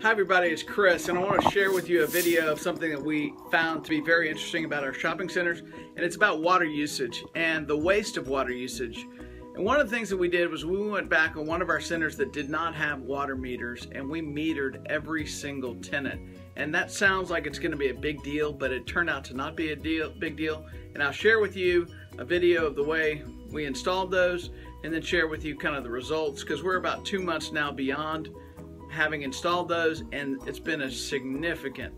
Hi everybody, it's Chris and I want to share with you a video of something that we found to be very interesting about our shopping centers and it's about water usage and the waste of water usage. And one of the things that we did was we went back on one of our centers that did not have water meters and we metered every single tenant. And that sounds like it's going to be a big deal, but it turned out to not be a deal, big deal. And I'll share with you a video of the way we installed those and then share with you kind of the results because we're about two months now beyond having installed those and it's been a significant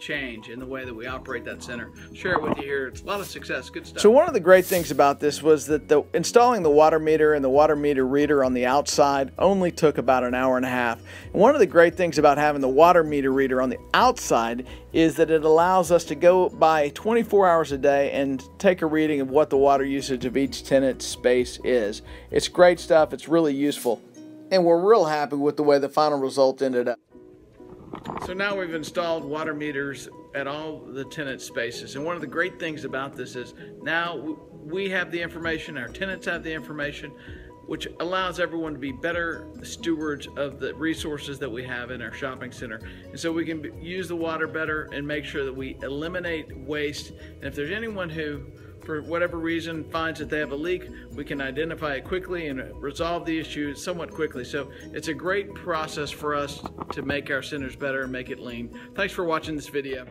change in the way that we operate that center. Share it with you here. It's a lot of success. Good stuff. So one of the great things about this was that the installing the water meter and the water meter reader on the outside only took about an hour and a half. And one of the great things about having the water meter reader on the outside is that it allows us to go by 24 hours a day and take a reading of what the water usage of each tenant space is. It's great stuff. It's really useful and we're real happy with the way the final result ended up. So now we've installed water meters at all the tenant spaces. And one of the great things about this is now we have the information, our tenants have the information, which allows everyone to be better stewards of the resources that we have in our shopping center. And so we can use the water better and make sure that we eliminate waste. And if there's anyone who for whatever reason finds that they have a leak, we can identify it quickly and resolve the issue somewhat quickly. So it's a great process for us to make our centers better and make it lean. Thanks for watching this video.